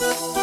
Música